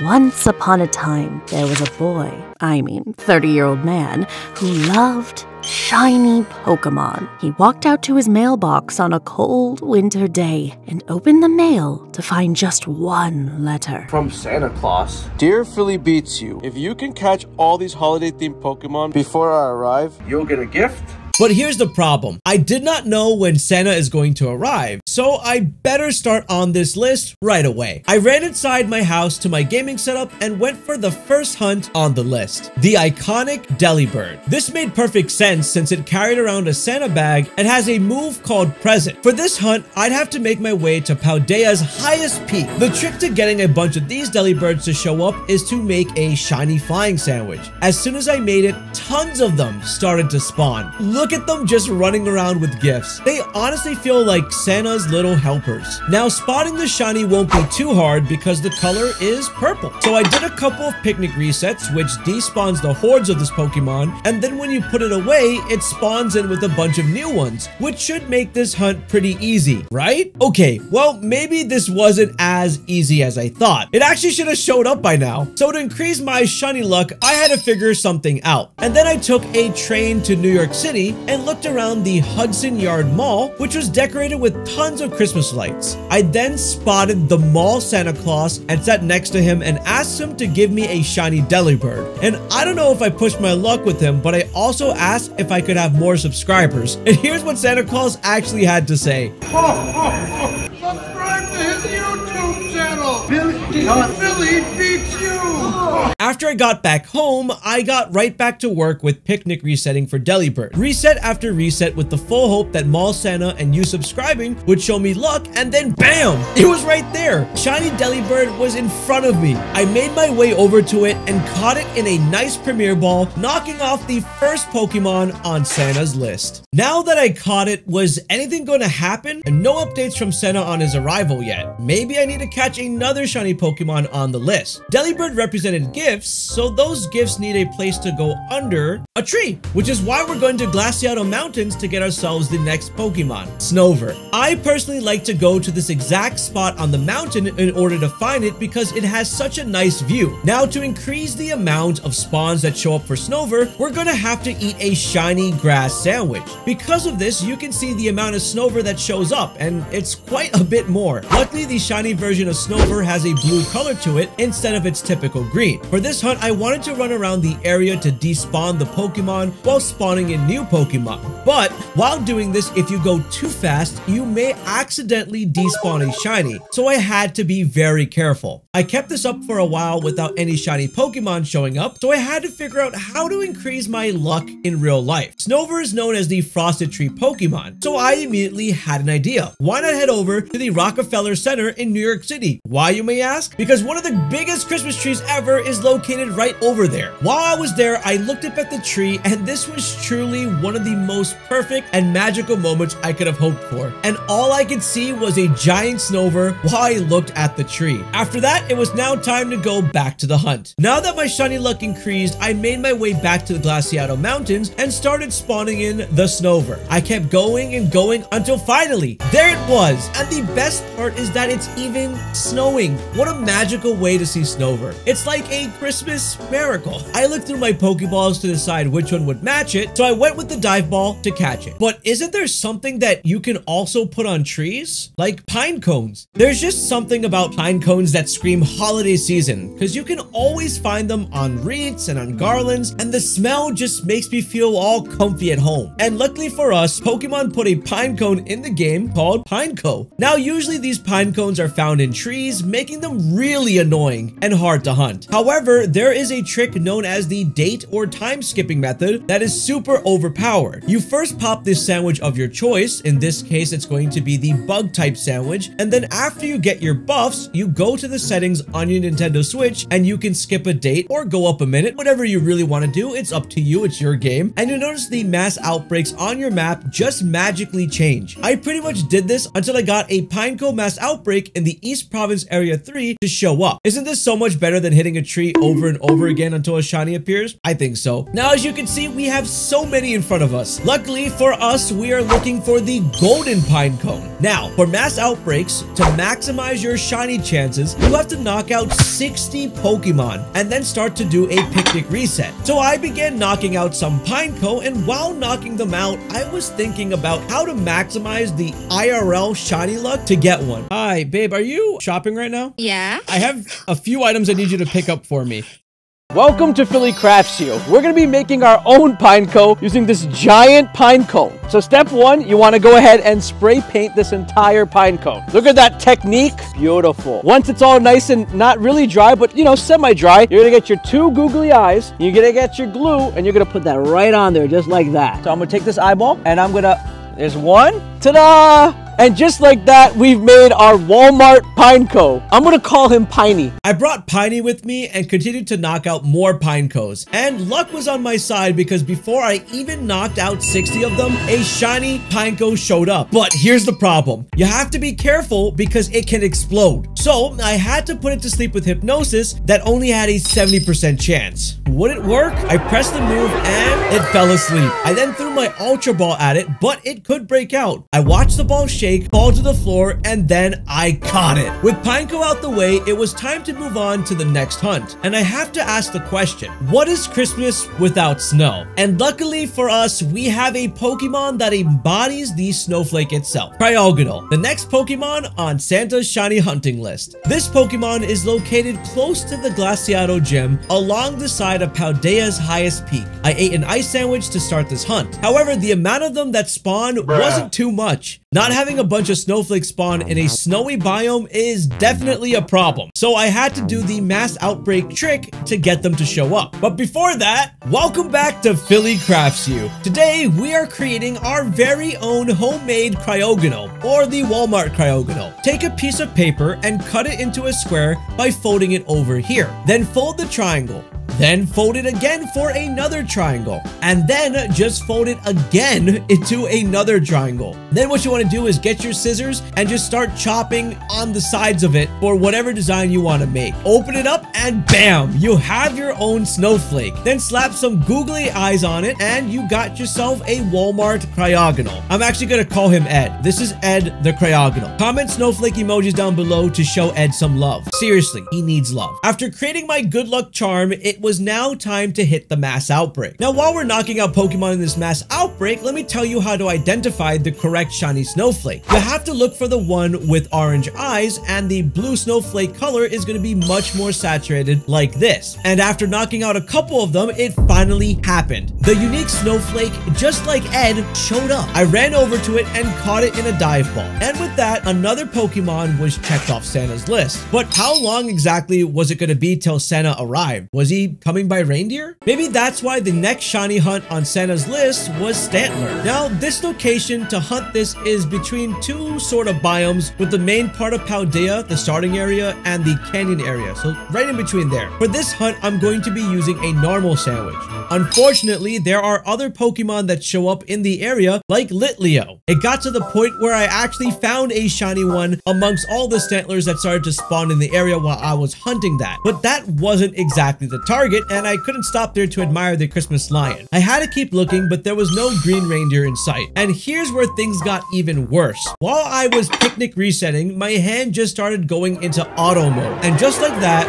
Once upon a time, there was a boy, I mean, 30 year old man, who loved shiny Pokemon. He walked out to his mailbox on a cold winter day and opened the mail to find just one letter. From Santa Claus. Dear Philly Beats You, if you can catch all these holiday themed Pokemon before I arrive, You'll get a gift? But here's the problem. I did not know when Santa is going to arrive, so I better start on this list right away. I ran inside my house to my gaming setup and went for the first hunt on the list. The iconic Delibird. This made perfect sense since it carried around a Santa bag and has a move called Present. For this hunt, I'd have to make my way to Paldea's highest peak. The trick to getting a bunch of these Delibirds to show up is to make a shiny flying sandwich. As soon as I made it, tons of them started to spawn. Look at them just running around with gifts. They honestly feel like Santa's little helpers. Now, spotting the shiny won't be too hard because the color is purple. So I did a couple of picnic resets, which despawns the hordes of this Pokemon, and then when you put it away, it spawns in with a bunch of new ones, which should make this hunt pretty easy, right? Okay, well, maybe this wasn't as easy as I thought. It actually should have showed up by now. So to increase my shiny luck, I had to figure something out. And then I took a train to New York City and looked around the Hudson Yard Mall, which was decorated with tons of Christmas lights. I then spotted the mall Santa Claus and sat next to him and asked him to give me a shiny Delibird. And I don't know if I pushed my luck with him, but I also asked if I could have more subscribers. And here's what Santa Claus actually had to say. Subscribe to his YouTube channel. Billy, Billy beats you. After I got back home, I got right back to work with picnic resetting for Delibird. Reset after reset with the full hope that Mall Santa and you subscribing would show me luck, and then BAM! It was right there! Shiny Delibird was in front of me. I made my way over to it and caught it in a nice premier ball, knocking off the first Pokemon on Santa's list. Now that I caught it, was anything going to happen? And no updates from Santa on his arrival yet. Maybe I need to catch another shiny Pokemon on the list. Delibird represented gifts, so those gifts need a place to go under a tree, which is why we're going to Glaseado Mountains to get ourselves the next Pokemon, Snover. I personally like to go to this exact spot on the mountain in order to find it because it has such a nice view. Now, to increase the amount of spawns that show up for Snover, we're going to have to eat a shiny grass sandwich. Because of this, you can see the amount of Snover that shows up, and it's quite a bit more. Luckily, the shiny version of Snover has a blue color to it instead of its typical green. For this hunt, I wanted to run around the area to despawn the Pokemon while spawning in new Pokemon. But while doing this, if you go too fast, you may accidentally despawn a shiny, so I had to be very careful. I kept this up for a while without any shiny Pokemon showing up, so I had to figure out how to increase my luck in real life. Snover is known as the Frosted Tree Pokemon, so I immediately had an idea. Why not head over to the Rockefeller Center in New York City? Why, you may ask? Because one of the biggest Christmas trees ever is located right over there. While I was there, I looked up at the tree, and this was truly one of the most perfect and magical moments I could have hoped for. And all I could see was a giant Snover while I looked at the tree. After that, it was now time to go back to the hunt. Now that my shiny luck increased, I made my way back to the Glaseado Mountains and started spawning in the Snover. I kept going and going until finally, there it was. And the best part is that it's even snowing. What a magical way to see Snover. It's like a Christmas miracle. I looked through my Pokeballs to decide which one would match it, so I went with the dive ball to catch it. But isn't there something that you can also put on trees? Like pine cones. There's just something about pine cones that scream holiday season, because you can always find them on wreaths and on garlands, and the smell just makes me feel all comfy at home. And luckily for us, Pokemon put a pine cone in the game called Pineco. Now, usually these pine cones are found in trees, making them really annoying and hard to hunt. However, there is a trick known as the date or time skipping method that is super overpowered. You first pop this sandwich of your choice, in this case it's going to be the bug type sandwich, and then after you get your buffs, you go to the settings on your Nintendo Switch and you can skip a date or go up a minute, whatever you really want to do, it's up to you, it's your game, and you'll notice the mass outbreaks on your map just magically change. I pretty much did this until I got a Pineco mass outbreak in the East Province Area 3 to show up. Isn't this so much better than hitting a tree over and over again until a shiny appears? I think so. Now, as you can see, we have so many in front of us. Luckily for us, we are looking for the golden pine cone. Now, for mass outbreaks, to maximize your shiny chances, you have to to knock out 60 Pokemon and then start to do a picnic reset. So I began knocking out some Pineco and while knocking them out, I was thinking about how to maximize the IRL shiny luck to get one. Hi, babe, are you shopping right now? Yeah? I have a few items I need you to pick up for me. Welcome to Philly Craft You. We're to be making our own pine cone using this giant pine cone. So step one, you want to go ahead and spray paint this entire pine cone. Look at that technique. Beautiful. Once it's all nice and not really dry, but you know, semi-dry, you're to get your two googly eyes. You're to get your glue and you're to put that right on there just like that. So I'm to take this eyeball and I'm to, there's one. Ta-da! And just like that, we've made our Walmart Pineco. I'm gonna call him Piney. I brought Piney with me and continued to knock out more Pinecos. And luck was on my side because before I even knocked out 60 of them, a shiny Pineco showed up. But here's the problem. You have to be careful because it can explode. So I had to put it to sleep with Hypnosis that only had a 70% chance. Would it work? I pressed the move and it fell asleep. I then threw my Ultra Ball at it, but it could break out. I watched the ball shake, fall to the floor, and then I caught it. With Pineco out the way, it was time to move on to the next hunt. And I have to ask the question, what is Christmas without snow? And luckily for us, we have a Pokemon that embodies the snowflake itself, Cryogonal, the next Pokemon on Santa's shiny hunting list. This Pokemon is located close to the Glaseado Gym along the side of Paldea's highest peak. I ate an ice sandwich to start this hunt. However, the amount of them that spawned wasn't too much. Not having a bunch of snowflakes spawn in a snowy biome is definitely a problem. So I had to do the mass outbreak trick to get them to show up. But before that, welcome back to Philly Crafts You. Today, we are creating our very own homemade cryogonal, or the Walmart cryogonal. Take a piece of paper and cut it into a square by folding it over here. Then fold the triangle. Then fold it again for another triangle. And then just fold it again into another triangle. Then what you want to do is get your scissors and just start chopping on the sides of it for whatever design you want to make. Open it up and bam, you have your own snowflake. Then slap some googly eyes on it and you got yourself a Walmart cryogonal. I'm actually going to call him Ed. This is Ed the cryogonal. Comment snowflake emojis down below to show Ed some love. Seriously, he needs love. After creating my good luck charm, it was now time to hit the mass outbreak. Now, while we're knocking out Pokemon in this mass outbreak, let me tell you how to identify the correct shiny snowflake. You have to look for the one with orange eyes, and the blue snowflake color is going to be much more saturated like this. And after knocking out a couple of them, it finally happened. The unique snowflake, just like Ed, showed up. I ran over to it and caught it in a dive ball. And with that, another Pokemon was checked off Santa's list. But how long exactly was it going to be till Santa arrived? Was he coming by reindeer? Maybe that's why the next shiny hunt on Santa's list was Stantler. Now, this location to hunt this is between two sort of biomes with the main part of Paldea, the starting area, and the canyon area. So right in between there. For this hunt, I'm going to be using a normal sandwich. Unfortunately, there are other Pokemon that show up in the area like Litleo. It got to the point where I actually found a shiny one amongst all the Stantlers that started to spawn in the area while I was hunting that. But that wasn't exactly the target and I couldn't stop there to admire the Christmas lion. I had to keep looking, but there was no green reindeer in sight. And here's where things got even worse. While I was picnic resetting, my hand just started going into auto mode. And just like that,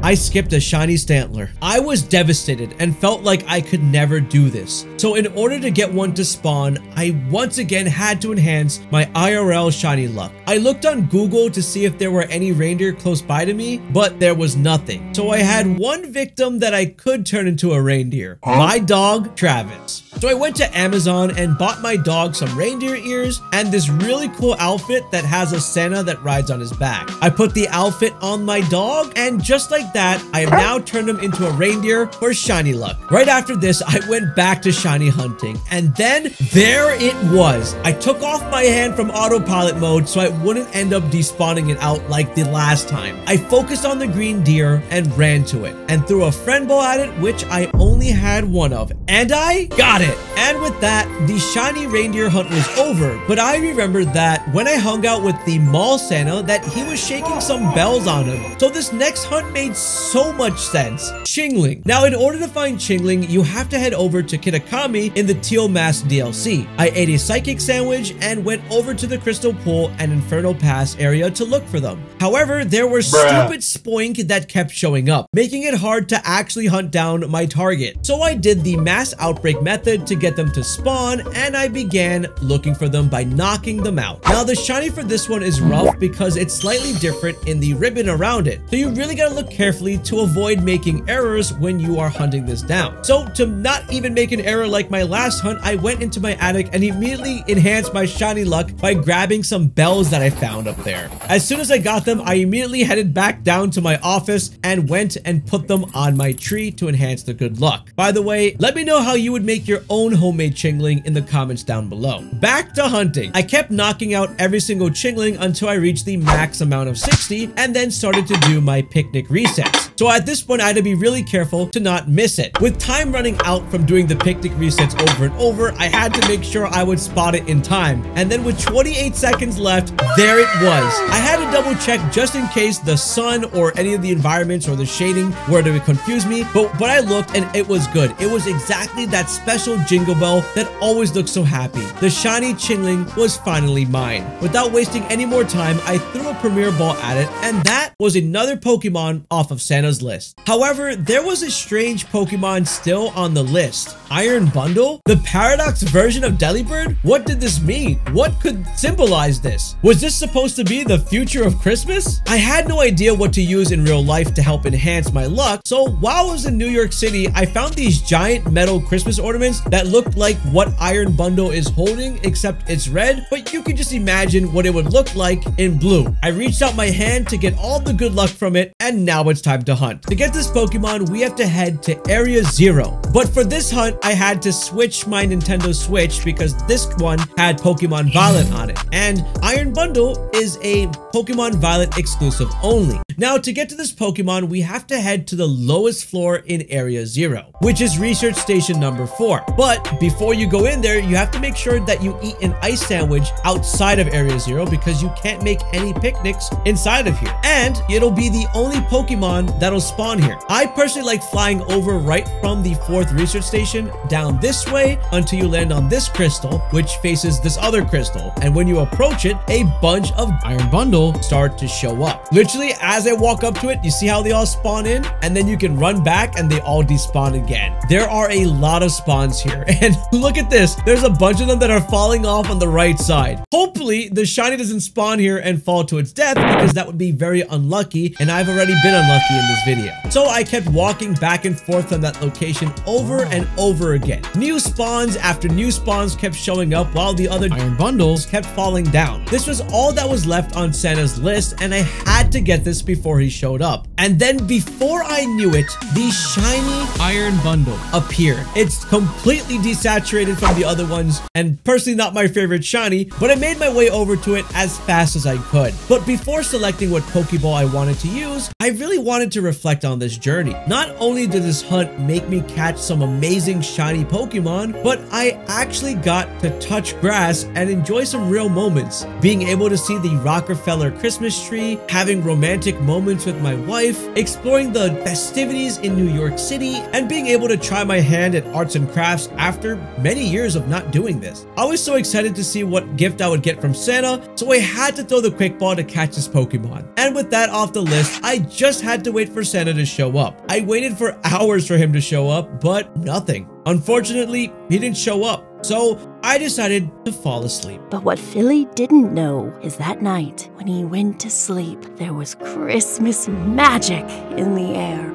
I skipped a shiny Stantler. I was devastated and felt like I could never do this. So in order to get one to spawn, I once again had to enhance my IRL shiny luck. I looked on Google to see if there were any reindeer close by to me, but there was nothing. So I had one victim that I could turn into a reindeer. My dog, Travis. So I went to Amazon and bought my dog some reindeer ears and this really cool outfit that has a Santa that rides on his back. I put the outfit on my dog and just like that, I have now turned him into a reindeer for shiny luck. Right after this, I went back to shiny hunting and then there it was. I took off my hand from autopilot mode so I wouldn't end up despawning it out like the last time. I focused on the green deer and ran to it and threw a friend ball at it, which I only had one of. And I got it. And with that, the shiny reindeer hunt was over. But I remember that when I hung out with the mall Santa that he was shaking some bells on him. So this next hunt made so much sense. Chingling. Now, in order to find Chingling, you have to head over to Kitakami in the Teal Mask DLC. I ate a psychic sandwich and went over to the Crystal Pool and Inferno Pass area to look for them. However, there were stupid spoink that kept showing up, making it hard to actually hunt down my target. So I did the mass outbreak method to get them to spawn and I began looking for them by knocking them out. Now the shiny for this one is rough because it's slightly different in the ribbon around it. So you really gotta look carefully to avoid making errors when you are hunting this down. So to not even make an error like my last hunt, I went into my attic and immediately enhanced my shiny luck by grabbing some bells that I found up there. As soon as I got them, I immediately headed back down to my office and went and put them on my tree to enhance the good luck. By the way, let me know how you would make your own homemade chingling in the comments down below. Back to hunting. I kept knocking out every single chingling until I reached the max amount of 60 and then started to do my picnic resets. So at this point, I had to be really careful to not miss it. With time running out from doing the picnic resets over and over, I had to make sure I would spot it in time. And then with 28 seconds left, there it was. I had to double check just in case the sun or any of the environments or the shading were to confuse me, but, but I looked and it was good. It was exactly that special jingle bell that always looks so happy. The shiny Chingling was finally mine. Without wasting any more time, I threw a Premier Ball at it, and that was another Pokemon off of List. However, there was a strange Pokemon still on the list. Iron Bundle? The Paradox version of Delibird? What did this mean? What could symbolize this? Was this supposed to be the future of Christmas? I had no idea what to use in real life to help enhance my luck, so while I was in New York City, I found these giant metal Christmas ornaments that looked like what Iron Bundle is holding, except it's red, but you can just imagine what it would look like in blue. I reached out my hand to get all the good luck from it, and now it's time to hunt. To get this Pokemon, we have to head to Area Zero. But for this hunt, I had to switch my Nintendo Switch because this one had Pokemon Violet on it. And Iron Bundle is a Pokemon Violet exclusive only. Now, to get to this Pokemon, we have to head to the lowest floor in Area Zero, which is Research Station number 4. But before you go in there, you have to make sure that you eat an ice sandwich outside of Area Zero because you can't make any picnics inside of here. And it'll be the only Pokemon that'll spawn here. I personally like flying over right from the fourth research station down this way until you land on this crystal, which faces this other crystal. And when you approach it, a bunch of Iron Bundle start to show up. Literally, as I walk up to it, you see how they all spawn in? And then you can run back and they all despawn again. There are a lot of spawns here. And look at this. There's a bunch of them that are falling off on the right side. Hopefully, the shiny doesn't spawn here and fall to its death because that would be very unlucky. And I've already been unlucky in this video. So I kept walking back and forth on that location over and over again. New spawns after new spawns kept showing up while the other iron bundles kept falling down. This was all that was left on Santa's list and I had to get this before he showed up. And then before I knew it, the shiny iron bundle appeared. It's completely desaturated from the other ones and personally not my favorite shiny, but I made my way over to it as fast as I could. But before selecting what Pokeball I wanted to use, I really wanted to reflect on this journey. Not only did this hunt make me catch some amazing shiny Pokemon, but I actually got to touch grass and enjoy some real moments. Being able to see the Rockefeller Christmas tree, having romantic moments with my wife, exploring the festivities in New York City, and being able to try my hand at arts and crafts after many years of not doing this. I was so excited to see what gift I would get from Santa, so I had to throw the quick ball to catch this Pokemon. And with that off the list, I just had to wait for Santa to show up. I waited for hours for him to show up, but nothing. Unfortunately, he didn't show up. So I decided to fall asleep. But what Philly didn't know is that night, when he went to sleep, there was Christmas magic in the air.